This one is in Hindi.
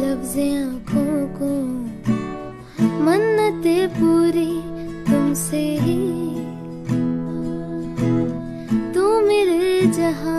लफ्ज आँखों को। मन्नते पूरी तुमसे ही। तू मेरे जहाँ